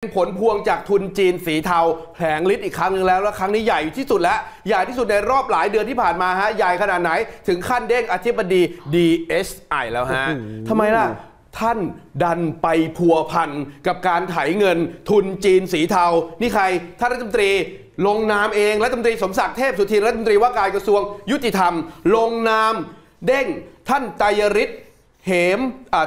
เป็นผลพวงจากทุนจีนสีเทาแผลงฤทธิ์อีกครั้งหนึ่งแล้วแล้วครั้งนี้ใหญ่ที่สุดแล้ว ใหญ่ที่สุดในรอบหลายเดือนที่ผ่านมาฮะ ใหญ่ขนาดไหน ถึงขั้นเด้งอธิบดี DSI แล้วฮะทำไมล่ะ ท่านดันไปพัวพันกับการไถเงินทุนจีนสีเทา นี่ใครท่านรัฐมนตรีลงนามเองรัฐมนตรีสมศักดิ์เทพสุทินรัฐมนตรีว่าการกระทรวงยุติธรรม ลงนามเด้งท่านไตรยฤทธิ์ เหม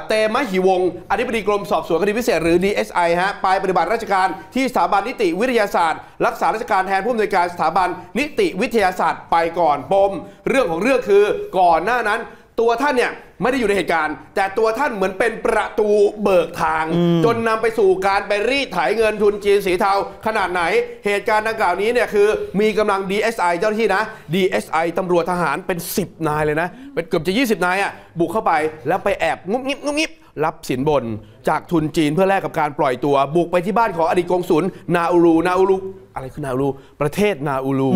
เตมหิวงอธิบดีกรมสอบสวนคดีพิเศษหรือ DSI ฮะไปปฏิบัติราชการที่สถาบันนิติวิทยาศาสตร์ รักษาราชการแทนผู้อำนวยการสถาบันนิติวิทยาศาสตร์ไปก่อนปม เรื่องของเรื่องคือก่อนหน้านั้น ตัวท่านเนี่ยไม่ได้อยู่ในเหตุการณ์ แต่ตัวท่านเหมือนเป็นประตูเบิกทาง จนนำไปสู่การไปรีดไถเงินทุนจีนสีเทาขนาดไหน เหตุการณ์ดังกล่าวนี้เนี่ยคือมีกำลัง DSI เจ้าหน้าที่นะ DSI ตำรวจทหารเป็น 10 นายเลยนะ เป็นเกือบจะ 20 นายอะบุกเข้าไปแล้วไปแอบงุบงิบงุบงิบรับสินบนจากทุนจีนเพื่อแลกกับการปล่อยตัว บุกไปที่บ้านของอดีตกงสุลนาอูรูนาอูรูอะไรคือนาอูรูประเทศนาอูรู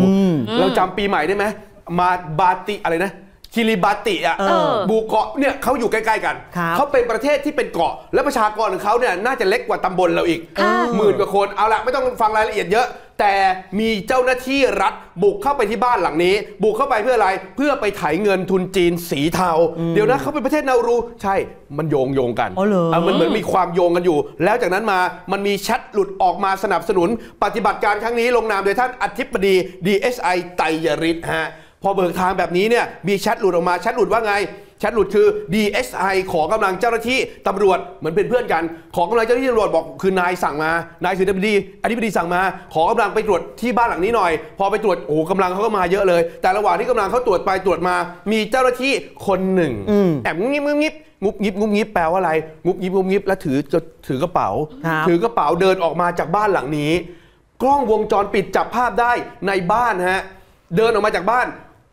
เราจำปีใหม่ได้ไหมมาบาติอะไรนะ คิริบาติอะเออบูเกาะเนี่ยเขาอยู่ใกล้ๆกันครับเขาเป็นประเทศที่เป็นเกาะ และประชากรของเขาเนี่ยน่าจะเล็กกว่าตำบลเราอีกค่ะหมื่นกว่าคนเอาละไม่ต้องฟังรายละเอียดเยอะ แต่มีเจ้าหน้าที่รัฐบุกเข้าไปที่บ้านหลังนี้ บุกเข้าไปเพื่ออะไรเพื่อไปไถเงินทุนจีนสีเทา เดี๋ยวนะเขาเป็นประเทศนารูใช่มันโยงโยงกันอ๋อเหรอมันเหมือนมีความโยงกันอยู่ แล้วจากนั้นมามันมีแชทหลุดออกมาสนับสนุน ปฏิบัติการครั้งนี้ลงนามโดยท่านอธิบดี DSI ไตรยฤทธิ์ฮะ พอเบิกทางแบบนี้เนี่ยมีแชทหลุดออกมาแชทหลุดว่าไงแชทหลุดคือ DSI ขอกำลังเจ้าหน้าที่ตำรวจเหมือนเป็นเพื่อนกัน ขอกำลังเจ้าหน้าที่ตำรวจบอกคือนายสั่งมานายคืออธิบดีอธิบดีสั่งมา ขอกำลังไปตรวจที่บ้านหลังนี้หน่อย พอไปตรวจโอ้โหกำลังเขาก็มาเยอะเลย แต่ระหว่างที่กำลังเขาตรวจไปตรวจมา มีเจ้าหน้าที่คนหนึ่งอืมแอบงุบงิบงุบงิบงุบงิบงุบงิบแปลว่าอะไรงุบงิบงุบงิบแล้วถือจะถือกระเป๋าครับถือกระเป๋าเดินออกมาจากบ้านหลังนี้ กล้องวงจรปิดจับภาพได้ในบ้านฮะ เดินออกมาจากบ้าน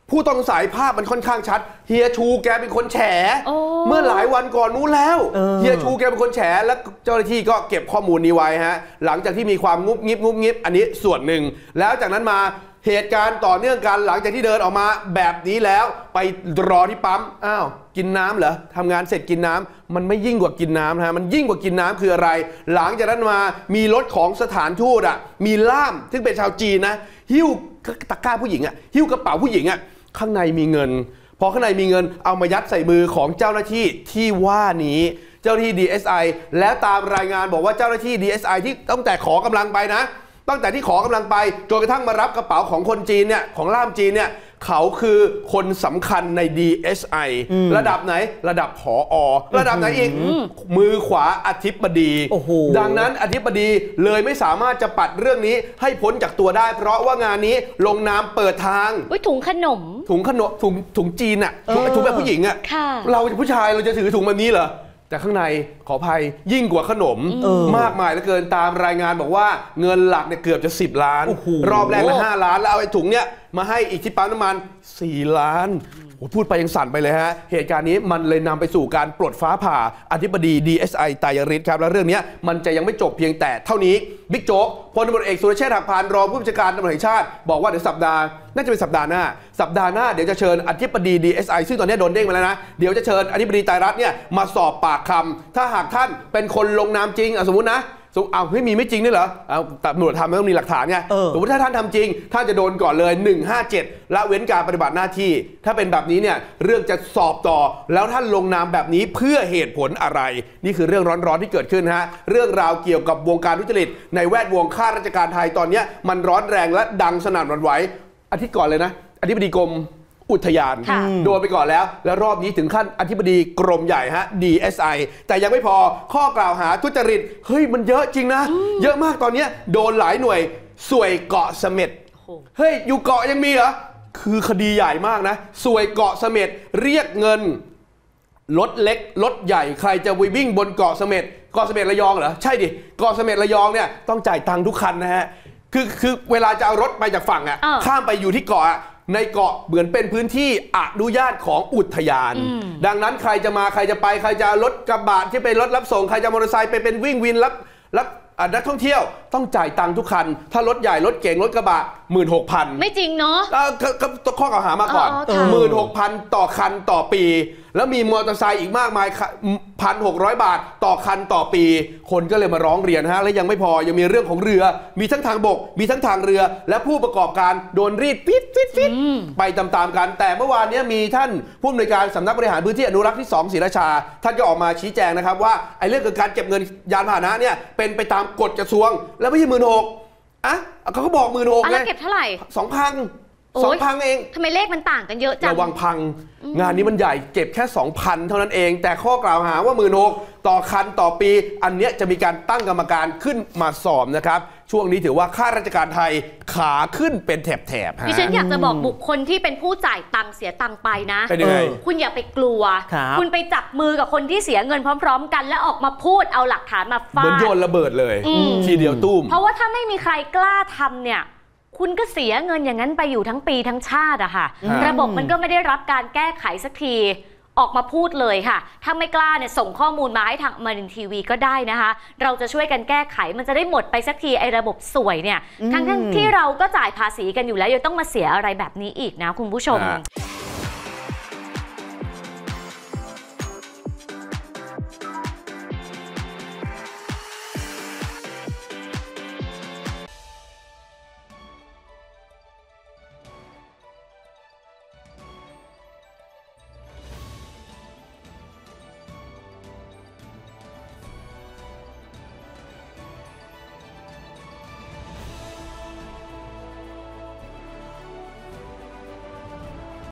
ผู้ต้องสงสัยภาพมันค่อนข้างชัด เฮียชูแกเป็นคนแฉ โอ้ เมื่อหลายวันก่อนนู้นแล้วเออเฮียชูแกเป็นคนแฉแล้วเจ้าหน้าที่ก็เก็บข้อมูลนี้ไว้ฮะ หลังจากที่มีความงุบงิบงุบงิบอันนี้ส่วนหนึ่ง แล้วจากนั้นมา เหตุการณ์ต่อเนื่องกันหลังจากที่เดินออกมาแบบนี้แล้วไปรอที่ปั๊มอ้าวกินน้ำเหรอทำงานเสร็จกินน้ำมันไม่ยิ่งกว่ากินน้ำนะฮะมันยิ่งกว่ากินน้ำคืออะไร หลังจากนั้นมามีรถของสถานทูตอะมีล่ามซึ่งเป็นชาวจีนนะหิ้วตะกร้าผู้หญิงอะหิ้วกระเป๋าผู้หญิงอะข้างในมีเงินพอข้างในมีเงินเอามายัดใส่มือของเจ้าหน้าที่ที่ว่านี้เจ้าหน้าที่ DSI แล้วตามรายงานบอกว่าเจ้าหน้าที่ DSI ที่ตั้งแต่ขอกำลังไปนะ ตั้งแต่ที่ขอกำลังไปจนกระทั่งมารับกระเป๋าของคนจีนเนี่ยของล่ามจีนเนี่ยเขาคือคนสำคัญใน DSI ระดับไหนระดับผออระดับไหนอีก มือขวาอธิบดีโอ้โหดังนั้นอธิบดีเลยไม่สามารถจะปัดเรื่องนี้ให้พ้นจากตัวได้ เพราะว่างานนี้ลงนามเปิดทางอุ้ยถุงขนม ถุงขนมถุงถุงจีนอะถุงเออถุงแบบผู้หญิงอะค่ะเราผู้ชายเราจะถือถุงแบบนี้เหรอแต่ข้างในขออภัยยิ่งกว่าขนมเออมากมายเหลือเกินตามรายงานบอกว่าเงินหลักเนี่ยเกือบจะ 10 ล้านโอ้โหรอบแรกละ5ล้าน แล้วเอาไอ้ถุงเนี้ยมาให้อีกที่ปั๊มน้ำมัน4ล้านโอ้พูดไปยังสั่นไปเลยฮะ เหตุการณ์นี้มันเลยนำไปสู่การปลดฟ้าผ่าอธิบดี DSI ไตรยฤทธิ์ครับ แล้วเรื่องเนี้ยมันจะยังไม่จบเพียงแต่เท่านี้ บิ๊กโจ๊กพลตำรวจเอกสุรเชษฐ์หักพานรองผู้บัญชาการตำรวจแห่งชาติ บอกว่าเดี๋ยวสัปดาห์น่าจะเป็นสัปดาห์หน้า สัปดาห์หน้าเดี๋ยวจะเชิญอธิบดี DSI ซึ่งตอนนี้โดนเด้งมาแล้วนะ เดี๋ยวจะเชิญอธิบดีไตรรัตน์เนี่ยมาสอบปากคำถ้าหากท่านเป็นคนลงนามจริงอะสมมตินะสมมุติเอาเฮ้ยมีไม่จริงด้วยเหรอเอาตำรวจทำมันต้องมีหลักฐานไงเออสมมติถ้าท่านทำจริง ท่านจะโดนก่อนเลย 157 ละเว้นการปฏิบัติหน้าที่ ถ้าเป็นแบบนี้เนี่ยเรื่องจะสอบต่อ แล้วท่านลงนามแบบนี้เพื่อเหตุผลอะไร นี่คือเรื่องร้อนๆที่เกิดขึ้นฮะ เรื่องราวเกี่ยวกับวงการทุจริต ในแวดวงข้าราชการไทยตอนเนี้ยมันร้อนแรงและดังสนั่นหวั่นไหวอาทิตย์ก่อนเลยนะอธิบดีกรม อุทยานค่ะโดนไปก่อนแล้ว แล้วรอบนี้ถึงขั้นอธิบดีกรมใหญ่ฮะ DSI แต่ยังไม่พอข้อกล่าวหาทุจริต เฮ้ยมันเยอะจริงนะ เยอะมากตอนเนี้ยโดนหลายหน่วยสวยเกาะเสม็ดโอ้โหเฮ้ย อยู่เกาะยังมีเหรอ คือคดีใหญ่มากนะสวยเกาะเสม็ดเรียกเงินรถเล็กรถใหญ่ใครจะไปวิ่งบนเกาะเสม็ดเกาะเสม็ดระยองเหรอใช่ดิเกาะเสม็ดระยองเนี่ยต้องจ่ายตังค์ทุกคันนะฮะคือคือเวลาจะเอารถไปจากฝั่งอะอ่าข้ามไปอยู่ที่เกาะอะ ในเกาะเหมือนเป็นพื้นที่อนุญาตของอุทยาน ดังนั้นใครจะมาใครจะไปใครจะเอารถกระบะที่เป็นรถรับส่งใครจะมอเตอร์ไซค์ไปเป็นวิ่งวินรับรับอะนักท่องเที่ยว ต้องจ่ายตังค์ทุกคัน ถ้ารถใหญ่รถเก๋งรถกระบะหมื่นหกพันไม่จริงเนาะแล้วก็ก็ก็ข้อกล่าวหามาก่อนอ๋ออ๋อค่ะหมื่นหกพันต่อคันต่อปี แล้วมีมอเตอร์ไซค์อีกมากมายพันหกร้อยบาทต่อคันต่อปี คนก็เลยมาร้องเรียนฮะ และยังไม่พอยังมีเรื่องของเรือ มีทั้งทางบก มีทั้งทางเรือ และผู้ประกอบการโดนรีดฟิตฟิตฟิตไปตามๆกัน แต่เมื่อวานเนี้มีท่านผู้อำนวยการสำนักบริหารพื้นที่อนุรักษ์ที่ 2ศรีราชา ท่านก็ออกมาชี้แจงนะครับว่าไอ้เรื่องการเก็บเงินยานพาหนะเนี่ยเป็นไปตามกฎกระทรวงแล้วไม่ใช่หมื่นหกอะเขาก็บอกหมื่นหกอะไงแล้วเก็บเท่าไหร่สองพันโอ๊ยสองพันเองทำไมเลขมันต่างกันเยอะจังระวังพัง งานนี้มันใหญ่เก็บแค่ 2,000 เท่านั้นเอง แต่ข้อกล่าวหาว่าหมื่นหกต่อคันต่อปี อันเนี้ยจะมีการตั้งกรรมการขึ้นมาสอบนะครับ ช่วงนี้ถือว่าข้าราชการไทยขาขึ้นเป็นแถบๆฮะดิฉันอยากจะบอกบุคคลที่เป็นผู้จ่ายตังค์เสียตังค์ไปนะเป็นยังไงเออคุณอย่าไปกลัวครับณไปจับมือกับคนที่เสียเงินพร้อม ๆ กัน แล้วออกมาพูดเอาหลักฐานมาเหฟามือนโยดนระเบิดเลยอืมทีเดียวตุ้ม เพราะว่าถ้าไม่มีใครกล้าทำเนี่ยคุณก็เสียเงินอย่างนั้นไปอยู่ทั้งปีทั้งชาติอะค่ะอืมระบบมันก็ไม่ได้รับการแก้ไขสักที ออกมาพูดเลยค่ะ ถ้าไม่กล้าเนี่ยส่งข้อมูลมาให้ทางมารินทีวีก็ได้นะคะ เราจะช่วยกันแก้ไขมันจะได้หมดไปสักทีไอ้ระบบสวยเนี่ย ทั้งที่เราก็จ่ายภาษีกันอยู่แล้วยังต้องมาเสียอะไรแบบนี้อีกนะคุณผู้ชม